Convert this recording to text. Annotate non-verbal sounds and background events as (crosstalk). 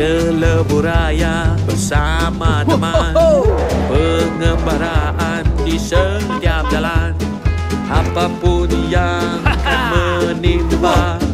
ke lebuh raya bersama teman. Pengembaraan di setiap jalan. Apapun yang (laughs) akan menimbang